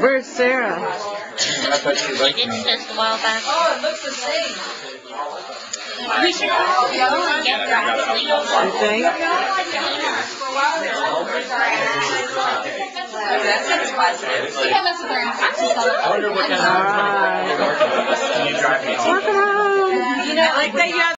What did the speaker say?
Where's Sarah? She did just a while back. Oh, it looks the same. We should all go and get that. You think? I wonder what kind of. Alright. Can you drive me? You know, like that you have